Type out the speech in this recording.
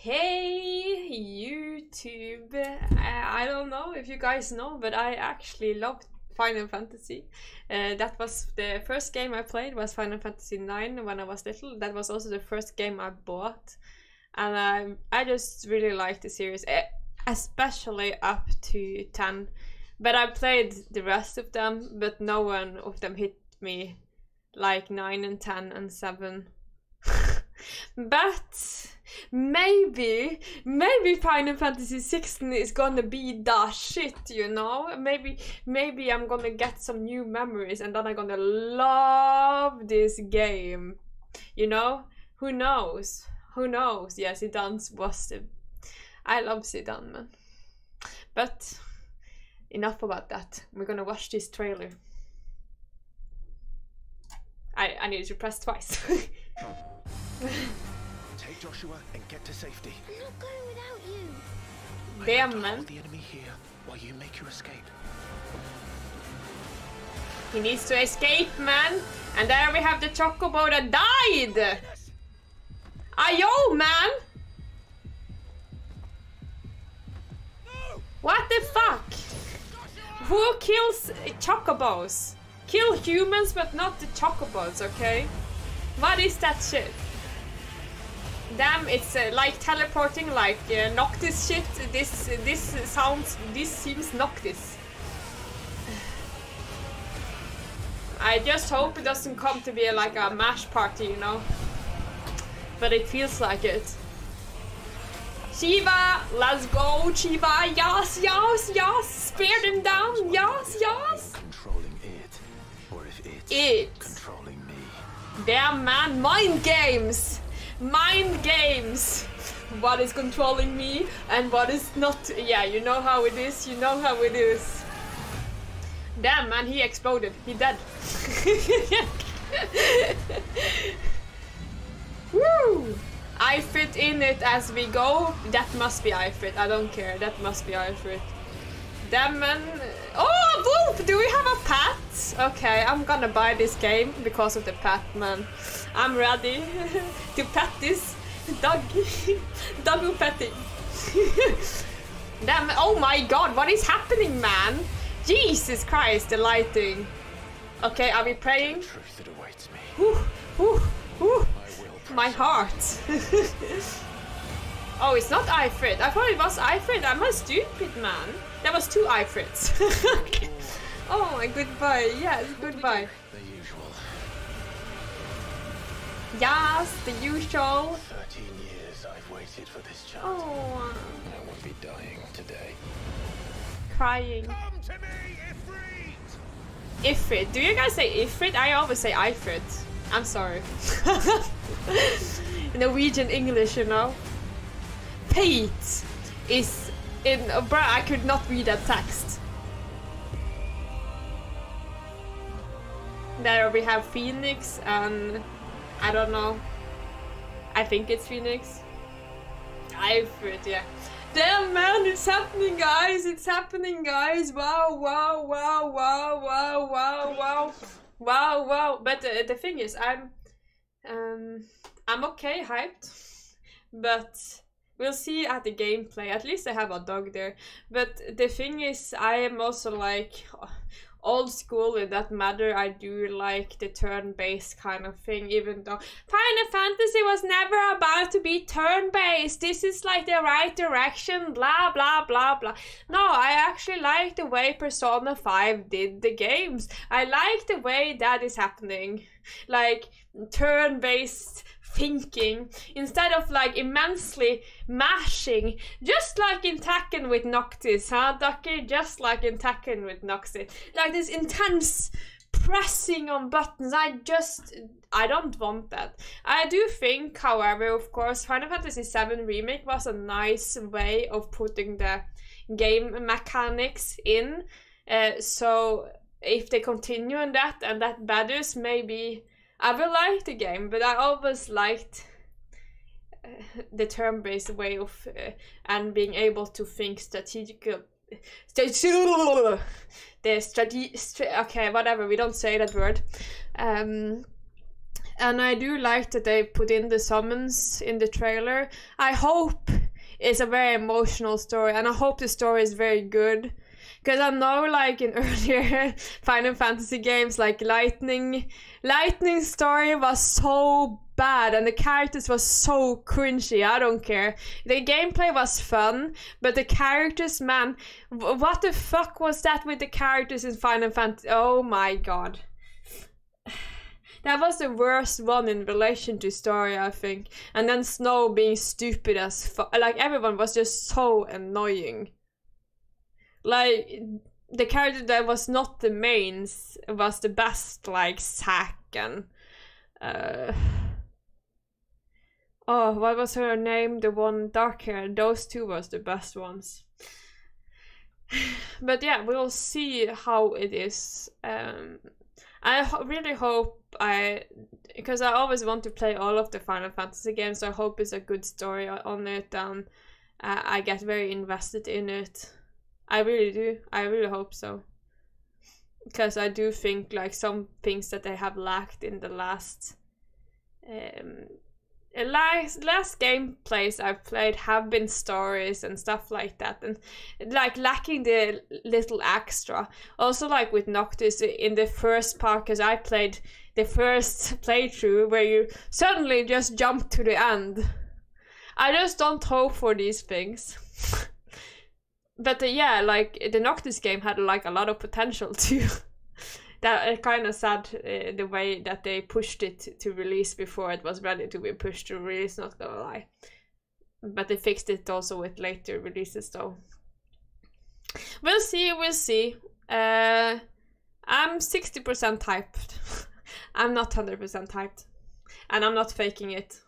Hey YouTube! I, I don't know if you guys know, but I actually loved Final Fantasy. Uh, that was the first game I played was Final Fantasy 9 when I was little. That was also the first game I bought. And I, I just really liked the series, especially up to 10. But I played the rest of them, but no one of them hit me like 9 and 10 and 7. But maybe maybe final fantasy 16 is gonna be the shit you know? Maybe maybe i'm gonna get some new memories and then i'm gonna love this game you know? Who knows? Who knows? Yeah Zidane's was the i love Zidane man. But enough about that. We're gonna watch this trailer. I i need to press twice Take Joshua and get to safety. I'm not going without you. Damn, man. Hold the enemy here while you make your escape. He needs to escape, man. And there we have the chocobo that died. Ayo, man. What the fuck? Who kills chocobos? Kill humans, but not the chocobos, okay? What is that shit? Damn, it's uh, like teleporting, like uh, Noctis shit. This this sounds, this seems Noctis. I just hope it doesn't come to be like a mash party, you know. But it feels like it. Shiva, let's go, Shiva. Yes, yes, yes. Spear them down. Yes, yes. Controlling it, or if it's It. controlling me. Damn, man. Mind games. Mind games. What is controlling me and what is not. Yeah, you know how it is. You know how it is. Damn, man. He exploded. He dead. Woo! I fit in it as we go. That must be I fit. I don't care. That must be I fit. Damn man. Wolf! Do we have a pet? Okay, I'm gonna buy this game because of the pet, man. I'm ready to pet this dog. Doggo petting. Damn, oh my god, what is happening, man? Jesus Christ, the lighting. Okay, are we praying? Truth that awaits me. Whew. I will. My heart. oh, it's not Ifrit. I thought it was Ifrit. I'm a stupid man. There was two Ifrits. Oh my goodbye. Yes, goodbye. The usual. Yes, the usual. Thirteen years I've waited for this chance. Oh, I won't be dying today. crying. Come to me, Ifrit! Ifrit. Do you guys say Ifrit? I always say Ifrit. I'm sorry. Norwegian English, you know. Pete is in. Uh, bruh, I could not read that text. There we have Phoenix and I don't know. I think it's Phoenix. Ifrit, yeah. Damn man, it's happening guys, it's happening guys. Wow, wow, wow, wow, wow, wow, wow. Wow, wow. But uh, the thing is I'm um I'm okay hyped. But we'll see at the gameplay. At least I have a dog there. But the thing is I am also like old school in that matter. I do like the turn-based kind of thing, even though Final Fantasy was never about to be turn-based. This is like the right direction, blah blah blah blah. No, I actually like the way Persona 5 did the games. I like the way that is happening. Like turn-based thinking instead of like immensely mashing just like in Tekken with Noctis huh Ducky? Just like in Tekken with Noctis like this intense pressing on buttons I just I don't want that. I do think however of course Final Fantasy VII Remake was a nice way of putting the game mechanics in. Uh, so if they continue on that and that matters maybe I will like the game, but I always liked uh, the turn-based way of uh, and being able to think strategical. The strategy. Stra- okay, whatever. We don't say that word. Um, and I do like that they put in the summons in the trailer. I hope it's a very emotional story, and I hope the story is very good. Because I know, like in earlier Final Fantasy games, like Lightning, Lightning story was so bad, and the characters was so cringy. I don't care. The gameplay was fun, but the characters, man, what the fuck was that with the characters in Final Fantasy? Oh my god. That was the worst one in relation to story, I think. And then Snow being stupid as fuck. Like, everyone was just so annoying. Like, the character that was not the mains was the best, like, Zack and. Uh... Oh, what was her name? The one dark hair. Those two was the best ones. but yeah, we'll see how it is. Um, I ho- really hope I, because I always want to play all of the Final Fantasy games. So I hope it's a good story on it, and uh, I get very invested in it. I really do. I really hope so. Because I do think like some things that they have lacked in the last um last last gameplays I've played have been stories and stuff like that, and like lacking the little extra. Also, like with Noctis in the first part, because I played the first playthrough where you suddenly just jump to the end. I just don't hope for these things. But uh, yeah, like the Noctis game had like a lot of potential too. that it kind of sad uh, the way that they pushed it to release before it was ready to be pushed to release. Not gonna lie, but they fixed it also with later releases though. We'll see. We'll see. Uh, I'm sixty percent hyped. I'm not hundred percent hyped, and I'm not faking it.